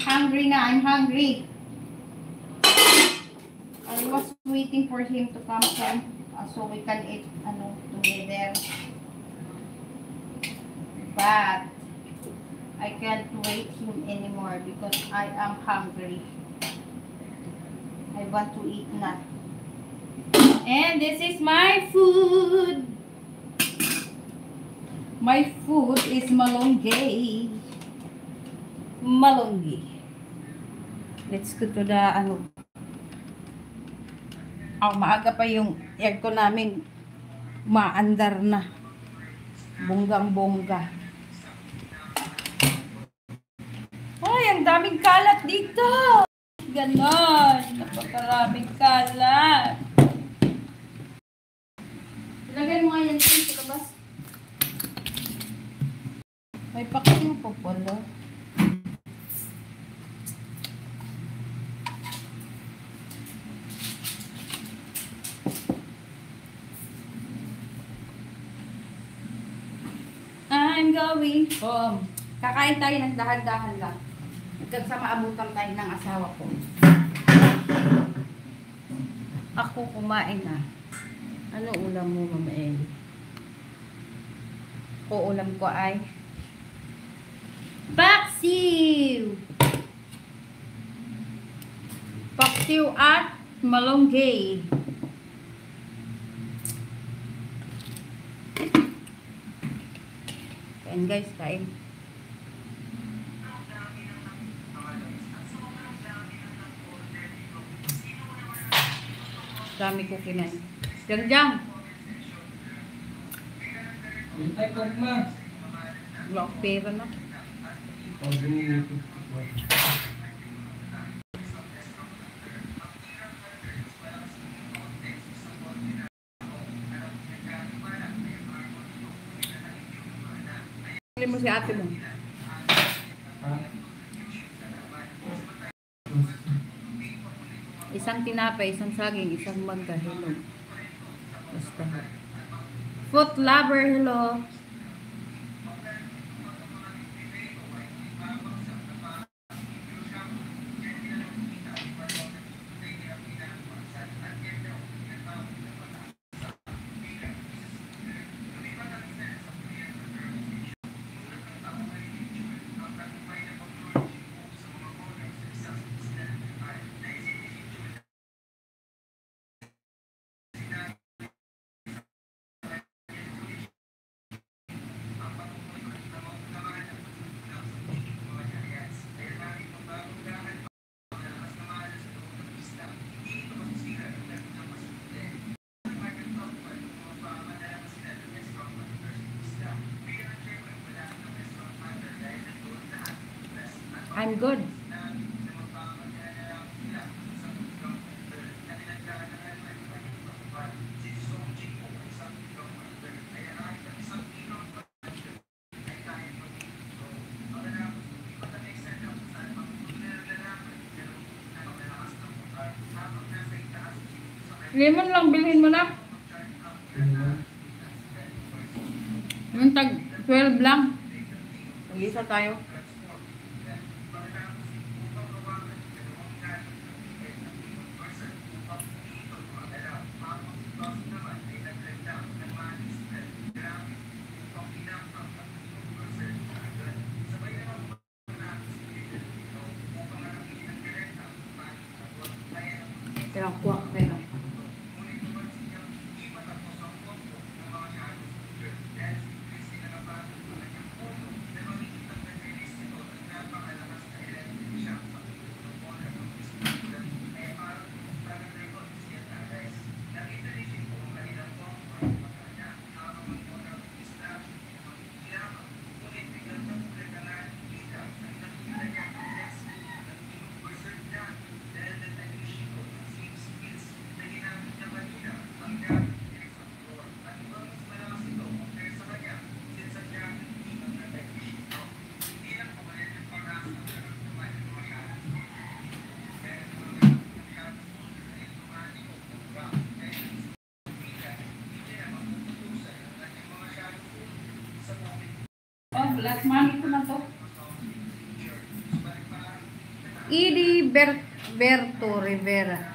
hungry na. I'm hungry. I was waiting for him to come home uh, so we can eat ano, together. But I can't wait him anymore because I am hungry. I want to eat na. And this is my food. My food is malunggay. Malunggay. Let's go to the ano. Oh, maaga pa yung aircon namin. Maandar na. Bonggang-bongga. Ay, ang daming kalat dito. Ganon. Napakaraming kalat. Ilagay mo nga yan sa labas. May paksiw po pala. I'm going home. Kakain tayo ng dahan-dahan lang. Hanggang sa tayo ng asawa ko. Ako kumain na. Ano ulam mo, Mama Ellie? Ko ulam ko ay Paksiw! Paksiw at malunggay. Kain guys, kain. Dami ko kinain. Diyan. Ay, pag ma. Wala akong pera na. Oh, ganyan Pili mo si ate mo. Isang tinapay, isang saging, isang mangga. Hello. Basta. Foot lover, hello. I'm good. Lemon lang, bilhin mo na. Yung tag 12 lang. Mag-isa tayo. 非常光那个 last money ko na to. Idi Ber Berto Rivera.